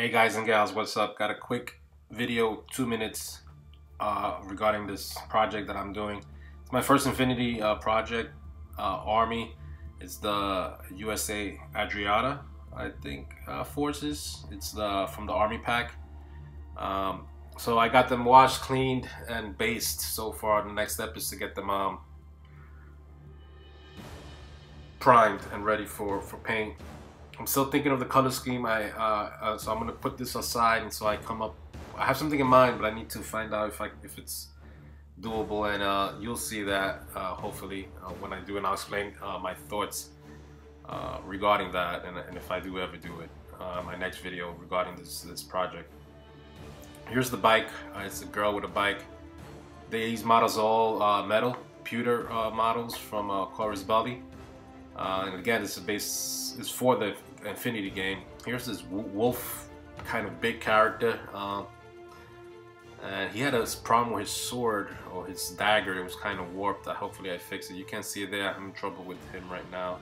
Hey guys and gals, what's up? Got a quick video, two minutes, uh, regarding this project that I'm doing. It's my first Infinity uh, project, uh, Army. It's the USA Adriata, I think, uh, forces. It's the from the Army pack. Um, so I got them washed, cleaned, and based so far. The next step is to get them um, primed and ready for, for paint. I'm still thinking of the color scheme. I uh, uh, so I'm gonna put this aside, and so I come up. I have something in mind, but I need to find out if I if it's doable, and uh, you'll see that uh, hopefully uh, when I do, and I'll explain uh, my thoughts regarding that, and, and, if I do ever do it, my next video regarding this this project. Here's the bike. it's a girl with a bike. These models all metal pewter models from uh, Corvus Belli. Uh, and again, this is base is for the Infinity game. Here's this wolf kind of big character. Uh, and he had a problem with his sword or his dagger. It was kind of warped. Uh, hopefully I fixed it. You can't see it there. I'm in trouble with him right now.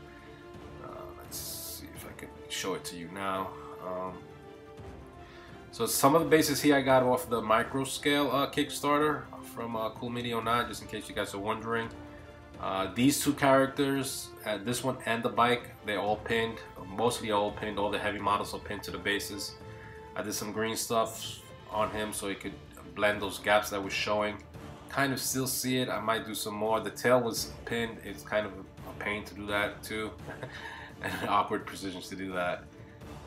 Uh, let's see if I can show it to you now. Um, so some of the bases here I got off the micro scale uh, Kickstarter from uh, Cool Media 09, just in case you guys are wondering. Uh, these two characters, uh, this one and the bike, they're all pinned. Mostly all pinned. All the heavy models are pinned to the bases. I did some green stuff on him so he could blend those gaps that was showing. Kind of still see it. I might do some more. The tail was pinned. It's kind of a pain to do that too. and awkward precisions to do that.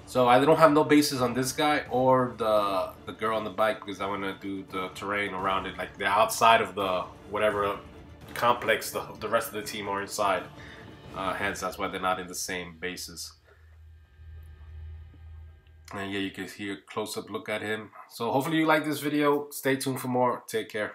So I don't have no bases on this guy or the the girl on the bike because I want to do the terrain around it, like the outside of the whatever complex the, the rest of the team are inside. Uh, hence, that's why they're not in the same bases. And yeah, you can hear a close-up look at him. So hopefully you like this video. Stay tuned for more. Take care.